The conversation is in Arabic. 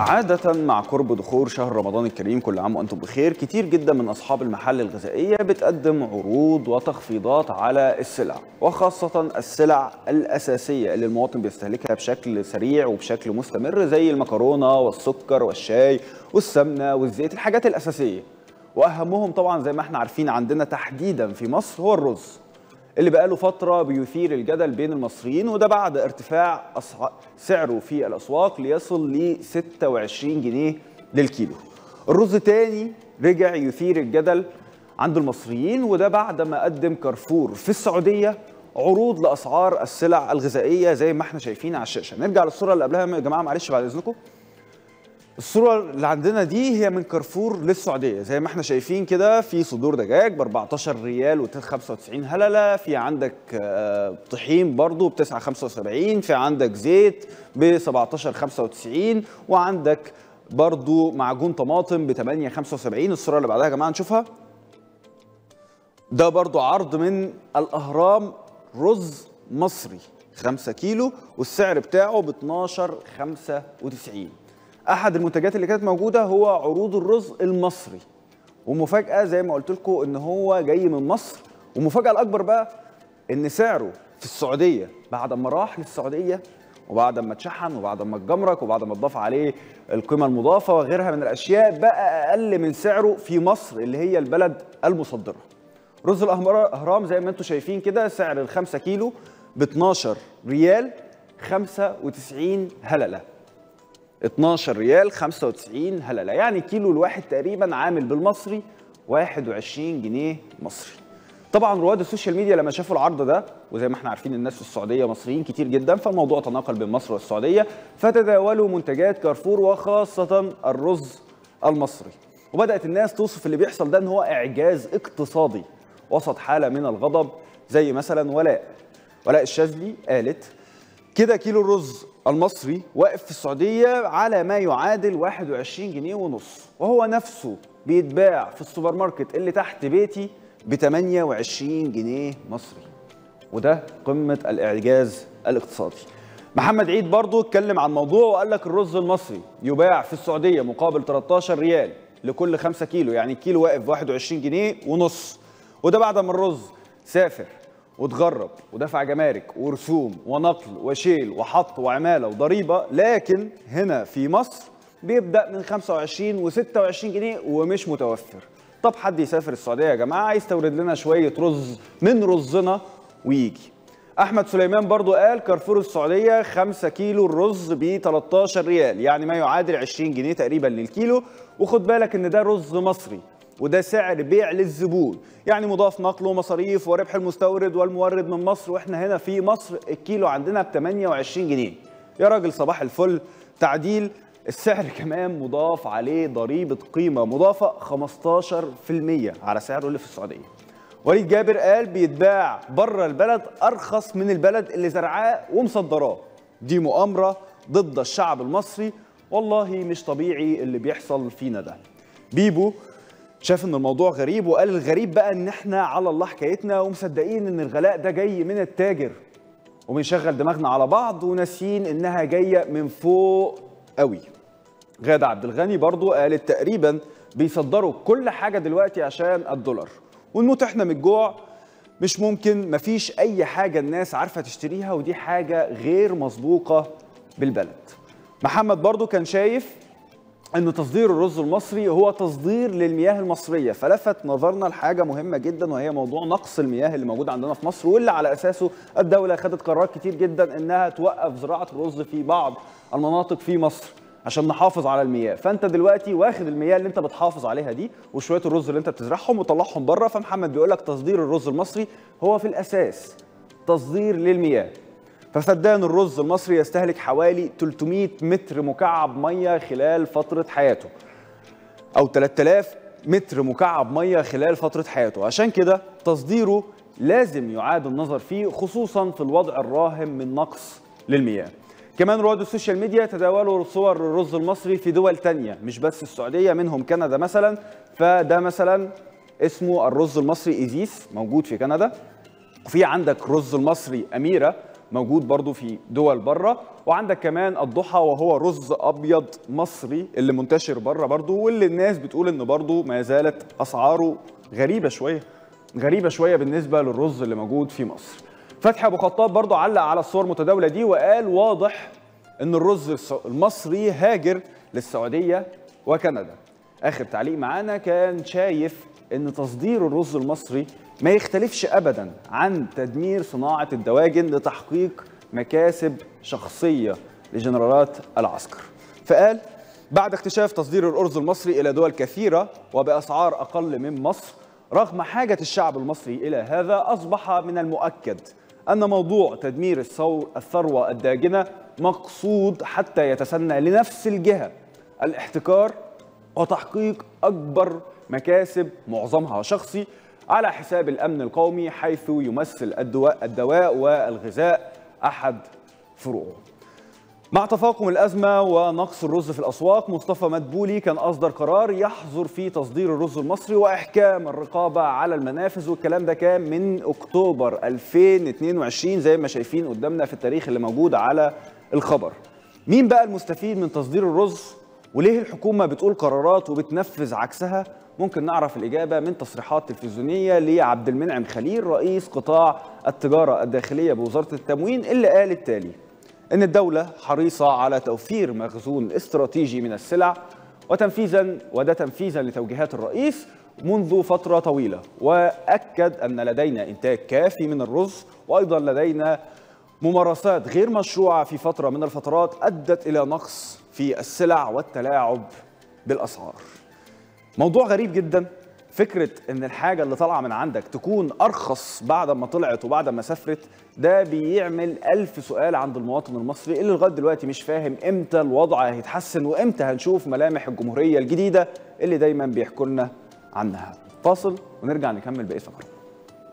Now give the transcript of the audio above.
عادة مع قرب دخول شهر رمضان الكريم كل عام وأنتم بخير. كتير جدا من أصحاب المحل الغذائية بتقدم عروض وتخفيضات على السلع وخاصة السلع الأساسية اللي المواطن بيستهلكها بشكل سريع وبشكل مستمر زي المكرونة والسكر والشاي والسمنة والزيت الحاجات الأساسية. وأهمهم طبعا زي ما إحنا عارفين عندنا تحديدا في مصر هو الرز. اللي بقاله فترة بيثير الجدل بين المصريين وده بعد ارتفاع سعره في الأسواق ليصل ل 26 جنيه للكيلو. الرز تاني رجع يثير الجدل عند المصريين وده بعد ما قدم كارفور في السعودية عروض لأسعار السلع الغذائية زي ما إحنا شايفين على الشاشة. نرجع للصورة اللي قبلها يا جماعة معلش بعد إذنكم. الصورة اللي عندنا دي هي من كارفور للسعودية. زي ما إحنا شايفين كده في صدور دجاج ب 14 ريال و 95 هللة. في عندك آه، طحين برضو ب 9.75 في عندك زيت ب 17.95 وعندك برضو معجون طماطم ب 8.75 الصورة اللي بعدها يا جماعة نشوفها. ده برضو عرض من الأهرام رز مصري 5 كيلو. والسعر بتاعه ب 12.95 أحد المنتجات اللي كانت موجودة هو عروض الرز المصري. ومفاجأة زي ما قلت لكم إن هو جاي من مصر. ومفاجأة الأكبر بقى إن سعره في السعودية بعد ما راح للسعودية وبعد ما اتشحن وبعد ما اتجمرك وبعد ما اتضاف عليه القيمة المضافة وغيرها من الأشياء بقى أقل من سعره في مصر اللي هي البلد المصدرة. رز الاهرام زي ما أنتم شايفين كده سعر ال 5 كيلو ب 12 ريال 95 هللة. 12 ريال 95 هللة. يعني الكيلو الواحد تقريبا عامل بالمصري 21 جنيه مصري. طبعا رواد ال social media لما شافوا العرض ده وزي ما إحنا عارفين الناس في السعودية مصريين كتير جدا فالموضوع تناقل بين مصر والسعودية فتداولوا منتجات كارفور وخاصة الرز المصري. وبدأت الناس توصف اللي بيحصل ده إن هو إعجاز اقتصادي. وسط حالة من الغضب زي مثلا ولاء. ولاء الشاذلي قالت كده كيلو الرز المصري واقف في السعودية على ما يعادل 21 جنيه ونص. وهو نفسه بيتباع في السوبر ماركت اللي تحت بيتي ب 28 جنيه مصري. وده قمة الإعجاز الاقتصادي. محمد عيد برضو اتكلم عن موضوع وقال لك الرز المصري يباع في السعودية مقابل 13 ريال لكل 5 كيلو يعني الكيلو واقف ب 21 جنيه ونص. وده بعد ما الرز سافر واتغرب ودفع جمارك ورسوم ونقل وشيل وحط وعمالة وضريبة لكن هنا في مصر بيبدأ من 25 و26 جنيه ومش متوفر. طب حد يسافر السعودية يا جماعة؟ يستورد لنا شوية رز من رزنا ويجي. أحمد سليمان برضو قال كارفور السعودية 5 كيلو الرز ب 13 ريال يعني ما يعادل 20 جنيه تقريبا للكيلو. وخد بالك إن ده رز مصري. وده سعر بيع للزبون. يعني مضاف نقل ومصاريف وربح المستورد والمورد من مصر وإحنا هنا في مصر الكيلو عندنا ب 28 جنيه. يا راجل صباح الفل. تعديل السعر كمان مضاف عليه ضريبة قيمة مضافة 15% على سعره اللي في السعودية. وليد جابر قال بيتباع بره البلد أرخص من البلد اللي زرعاه ومصدراه. دي مؤامرة ضد الشعب المصري. والله مش طبيعي اللي بيحصل فينا ده. بيبو شاف إن الموضوع غريب وقال الغريب بقى إن إحنا على الله حكايتنا ومصدقين إن الغلاء ده جاي من التاجر. وبنشغل دماغنا على بعض وناسيين إنها جاية من فوق قوي. غادة عبد الغني برضو قالت تقريبا بيصدروا كل حاجة دلوقتي عشان الدولار. ونموت إحنا من الجوع. مش ممكن مفيش أي حاجة الناس عارفة تشتريها ودي حاجة غير مسبوقه بالبلد. محمد برضو كان شايف إن تصدير الرز المصري هو تصدير للمياه المصرية. فلفت نظرنا لحاجة مهمة جدا وهي موضوع نقص المياه اللي موجود عندنا في مصر واللي على أساسه الدولة خدت قرارات كتير جدا إنها توقف زراعة الرز في بعض المناطق في مصر عشان نحافظ على المياه. فأنت دلوقتي واخد المياه اللي أنت بتحافظ عليها دي وشوية الرز اللي أنت بتزرعهم وطلعهم بره. فمحمد بيقول لك تصدير الرز المصري هو في الأساس تصدير للمياه. ففدان الرز المصري يستهلك حوالي 300 متر مكعب مية خلال فترة حياته. أو 3000 متر مكعب مية خلال فترة حياته. عشان كده تصديره لازم يعاد النظر فيه خصوصا في الوضع الراهن من نقص للمياه. كمان رواد ال social media تداولوا صور الرز المصري في دول تانية مش بس السعودية منهم كندا مثلا. فده مثلا اسمه الرز المصري إيزيس موجود في كندا. وفي عندك رز المصري أميرة موجود برضو في دول بره وعندك كمان الضحى وهو رز أبيض مصري اللي منتشر بره برضو واللي الناس بتقول إن برضو ما زالت أسعاره غريبة شوية غريبة شوية بالنسبة للرز اللي موجود في مصر. فتحي أبو خطاب برضو علق على الصور المتداولة دي وقال واضح إن الرز المصري هاجر للسعودية وكندا. آخر تعليق معانا كان شايف إن تصدير الرز المصري ما يختلفش ابدا عن تدمير صناعة الدواجن لتحقيق مكاسب شخصية لجنرالات العسكر. فقال بعد اكتشاف تصدير الأرز المصري إلى دول كثيرة وبأسعار أقل من مصر رغم حاجة الشعب المصري إلى هذا أصبح من المؤكد أن موضوع تدمير الثروة الداجنة مقصود حتى يتسنى لنفس الجهة الاحتكار وتحقيق أكبر مكاسب معظمها شخصي على حساب الأمن القومي حيث يمثل الدواء, الدواء والغذاء أحد فروعه. مع تفاقم الأزمة ونقص الرز في الأسواق مصطفى مدبولي كان أصدر قرار يحظر فيه تصدير الرز المصري وإحكام الرقابة على المنافذ والكلام ده كان من أكتوبر 2022 زي ما شايفين قدامنا في التاريخ اللي موجود على الخبر. مين بقى المستفيد من تصدير الرز وليه الحكومة بتقول قرارات وبتنفذ عكسها؟ ممكن نعرف الإجابة من تصريحات تلفزيونية لعبد المنعم خليل رئيس قطاع التجارة الداخلية بوزارة التموين اللي قال التالي إن الدولة حريصة على توفير مخزون استراتيجي من السلع وتنفيذا وده تنفيذا لتوجيهات الرئيس منذ فترة طويلة وأكد أن لدينا إنتاج كافي من الرز وأيضا لدينا ممارسات غير مشروعة في فترة من الفترات أدت إلى نقص في السلع والتلاعب بالأسعار. موضوع غريب جدا. فكرة إن الحاجة اللي طالعة من عندك تكون أرخص بعد ما طلعت وبعد ما سافرت ده بيعمل ألف سؤال عند المواطن المصري اللي لغاية دلوقتي مش فاهم إمتى الوضع هيتحسن وإمتى هنشوف ملامح الجمهورية الجديدة اللي دايما بيحكوا لنا عنها. فاصل ونرجع نكمل باقي فقرة